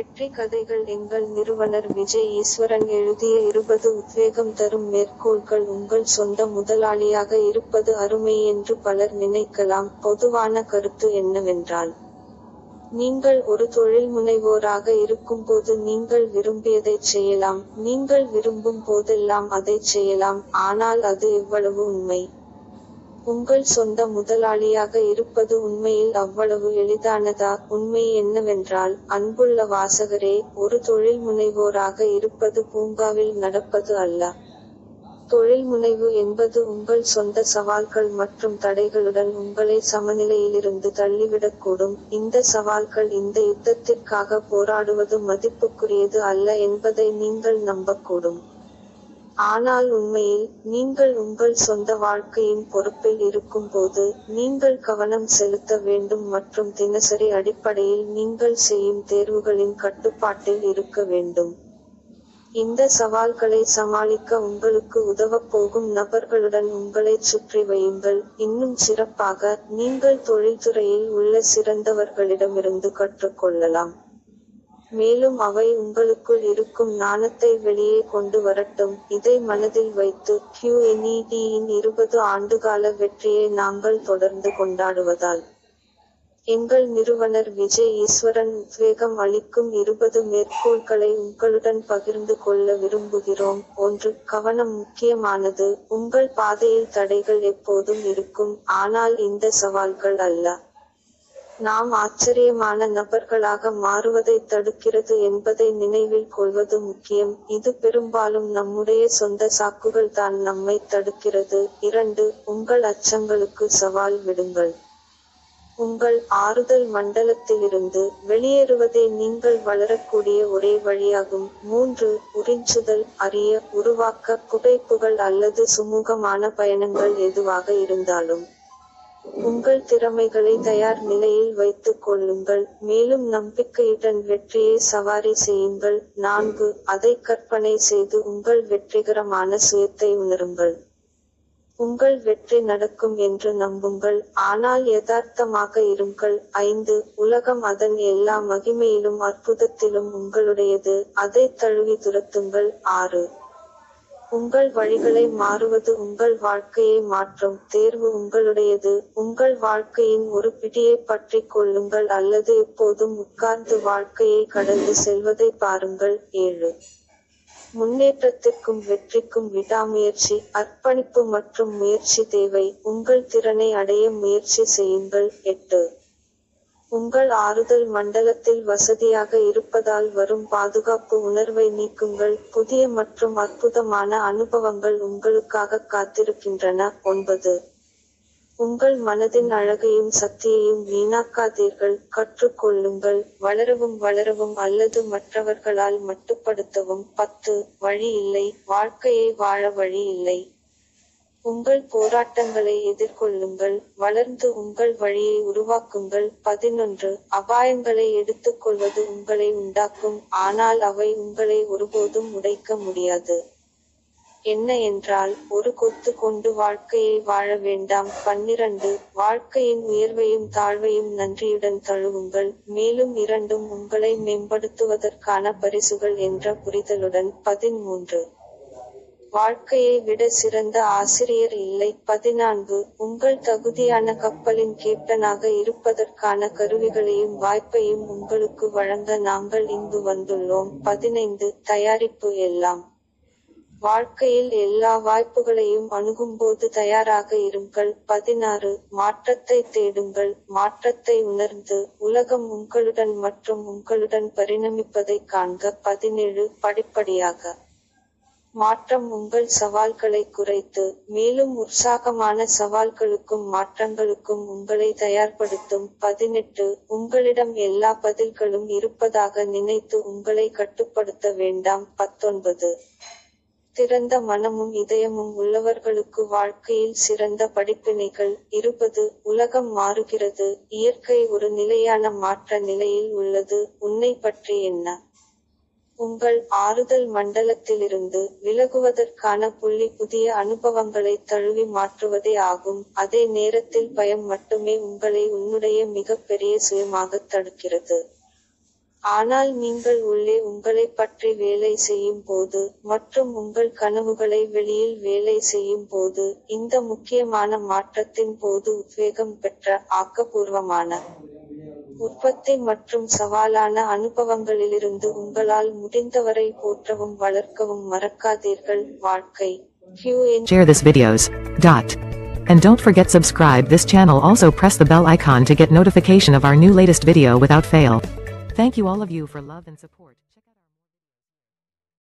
வெற்றி கதைகள் எங்கள் நிறுவனர் விஜய் ஈஸ்வரன் எழுதிய இருபது உத்வேகம் தரும் மேற்கோள்கள் உங்கள் சொந்த முதலாளியாக இருப்பது அருமை என்று பலர் நினைக்கலாம். பொதுவான கருத்து என்னவென்றால் நீங்கள் ஒரு தொழில் முனைவோராக இருக்கும்போது நீங்கள் விரும்பியதைச் செய்யலாம். நீங்கள் விரும்பும் போதெல்லாம் அதைச் செய்யலாம். ஆனால் அது எவ்வளவு உண்மை? உங்கள் சொந்த முதலாளியாக இருப்பது உண்மையில் அவ்வளவு எளிதானதா? உண்மை என்னவென்றால் அன்புள்ள வாசகரே ஒரு தொழில் முனைவோராக இருப்பது பூங்காவில் நடப்பது அல்ல. தொழில் முனைவு என்பது உங்கள் சொந்த சவால்கள் மற்றும் தடைகளுடன் உங்களை சமநிலையிலிருந்து தள்ளிவிடக்கூடும். இந்த சவால்கள் இந்த யுத்தத்திற்காக போராடுவது மதிப்புக்குரியது அல்ல என்பதை நீங்கள் நம்பக்கூடும். ஆனால் உண்மையில் நீங்கள் உங்கள் சொந்த வாழ்க்கையின் பொறுப்பில் இருக்கும்போது நீங்கள் கவனம் செலுத்த வேண்டும் மற்றும் தினசரி அடிப்படையில் நீங்கள் செய்யும் தேர்வுகளின் கட்டுப்பாட்டில் இருக்க வேண்டும். இந்த சவால்களை சமாளிக்க உங்களுக்கு உதவப் போகும் நபர்களுடன் உங்களைச் சுற்றி வையுங்கள். இன்னும் சிறப்பாக நீங்கள் தொழில்துறையில் உள்ள சிறந்தவர்களிடமிருந்து கற்றுக்கொள்ளலாம். மேலும் அவை உங்களுக்குள் இருக்கும் நாணத்தை வெளியே கொண்டு வரட்டும். இதை மனதில் வைத்து QNED இருபது ஆண்டுகால வெற்றியை நாங்கள் தொடர்ந்து கொண்டாடுவதால். எங்கள் நிறுவனர் விஜய் ஈஸ்வரன் உத்வேகம் அளிக்கும் இருபது மேற்கோள்களை உங்களுடன் பகிர்ந்து கொள்ள விரும்புகிறோம். ஒன்று கவனம் முக்கியமானது. உங்கள் பாதையில் தடைகள் எப்போதும் இருக்கும். ஆனால் இந்த சவால்கள் அல்ல. நாம் ஆச்சரியமான நபர்களாக மாறுவதை தடுக்கிறது என்பதை நினைவில் கொள்வது முக்கியம். இது பெரும்பாலும் நம்முடைய சொந்த சாக்குகள் தான் நம்மை தடுக்கிறது. இரண்டு உங்கள் அச்சங்களுக்கு சவால் விடுங்கள். உங்கள் ஆறுதல் மண்டலத்திலிருந்து வெளியேறுவதே நீங்கள் வளரக்கூடிய ஒரே வழியாகும். மூன்று உறிஞ்சுதல் அறிய உருவாக்க புகைப்புகள் அல்லது சுமூகமான பயணங்கள் எதுவாக இருந்தாலும் உங்கள் திறமைகளை தயார் நிலையில் வைத்துக் கொள்ளுங்கள். மேலும் நம்பிக்கையுடன் வெற்றியை சவாரி செய்யுங்கள். நான்கு அதை கற்பனை செய்து உங்கள் வெற்றிகரமான சுயத்தை உணருங்கள். உங்கள் வெற்றி நடக்கும் என்று நம்புங்கள். ஆனால் யதார்த்தமாக இருங்கள். ஐந்து உலகம் அதன் எல்லா மகிமையிலும் அற்புதத்திலும் உங்களுடையது. அதை தழுவி துரத்துங்கள். ஆறு உங்கள் வழிகளை மாறுவது உங்கள் வாழ்க்கையை மாற்றும். தேர்வு உங்களுடையது. உங்கள் வாழ்க்கையின் ஒரு பிடியை பற்றி கொள்ளுங்கள். அல்லது எப்போதும் உட்கார்ந்து வாழ்க்கையை கடந்து செல்வதை பாருங்கள். ஏழு. முன்னேற்றத்திற்கும் வெற்றிக்கும் விடாமுயற்சி அர்ப்பணிப்பு மற்றும் முயற்சி தேவை. உங்கள் திறனை அடைய முயற்சி செய்யுங்கள். எட்டு. உங்கள் ஆறுதல் மண்டலத்தில் வசதியாக இருப்பதால் வரும் பாதுகாப்பு உணர்வை நீக்குங்கள். புதிய மற்றும் அற்புதமான அனுபவங்கள் உங்களுக்காக காத்திருக்கின்றன. ஒன்பது. உங்கள் மனதின் அழகையும் சக்தியையும் வீணாக்காதீர்கள். கற்றுக்கொள்ளுங்கள். வளரவும் வளரவும் அல்லது மற்றவர்களால் மட்டுப்படுத்தவும். பத்து. வழி இல்லை. வாழ்க்கையை வாழ வழி இல்லை. உங்கள் போராட்டங்களை எதிர்கொள்ளுங்கள் வளர்ந்து உங்கள் வழியை உருவாக்குங்கள். பதினொன்று அபாயங்களை எடுத்துக்கொள்வது உங்களை உண்டாக்கும் ஆனால் அவை உங்களை ஒருபோதும் உடைக்க முடியாது. என்ன என்றால் ஒரு கொத்து கொண்டு வாழ்க்கையை வாழ வேண்டாம். பன்னிரண்டு வாழ்க்கையின் உயர்வையும் தாழ்வையும் நன்றியுடன் தழுவுங்கள். மேலும் இரண்டும் உங்களை மேம்படுத்துவதற்கான பரிசுகள் என்ற புரிதலுடன். பதிமூன்று வாழ்க்கையை விட சிறந்த ஆசிரியர் இல்லை. பதினான்கு. உங்கள் தகுதியான கப்பலின் கேப்டனாக இருப்பதற்கான கருவிகளையும் வாய்ப்பையும் உங்களுக்கு வழங்க நாங்கள் இங்கு வந்துள்ளோம். பதினைந்து. தயாரிப்பு எல்லாம். வாழ்க்கையில் எல்லா வாய்ப்புகளையும் அணுகும்போது தயாராக இருங்கள். பதினாறு. மாற்றத்தை தேடுங்கள். மாற்றத்தை உணர்ந்து உலகம் உங்களுடன் மற்றும் உங்களுடன் பரிணமிப்பதை காண்க. பதினேழு. படிப்படியாக. மாற்றம் உங்கள் சவால்களை குறைத்து மேலும் உற்சாகமான சவால்களுக்கும் மாற்றங்களுக்கும் உங்களை தயார்படுத்தும். பதினெட்டு உங்களிடம் எல்லா பதில்களும் இருப்பதாக நினைத்து உங்களை கட்டுப்படுத்த வேண்டாம். பத்தொன்பது திறந்த மனமும் இதயமும் உள்ளவர்களுக்கு வாழ்க்கையில் சிறந்த படிப்பினைகள். இருபது உலகம் மாறுகிறது. இயற்கை ஒரு நிலையான மாற்ற நிலையில் உள்ளது. உன்னை பற்றி என்ன? உங்கள் ஆறுதல் மண்டலத்திலிருந்து விலகுவதற்கான புள்ளி புதிய அனுபவங்களை தழுவி மாற்றுவதே ஆகும். அதே நேரத்தில் பயம் மட்டுமே உங்களை உன்னுடைய மிகப்பெரிய சுயமாக தடுக்கிறது. ஆனால் நீங்கள் உள்ளே உங்களைப் பற்றி வேலை செய்யும் போது மற்றும் உங்கள் கனவுகளை வெளியில் வேலை செய்யும் போது இந்த முக்கியமான மாற்றத்தின் போது உத்வேகம் பெற்ற ஆக்கப்பூர்வமான உற்பத்தி மற்றும் சவாலான அனுபவங்களிலிருந்து உங்களால் முடிந்தவரை போற்றவும் வளர்க்கவும் மறக்காதீர்கள் வாழ்க்கை QN Share this videos. Dot. And don't forget subscribe this channel also press the bell icon to get notification of our new latest video without fail. Thank you all of you for love and support.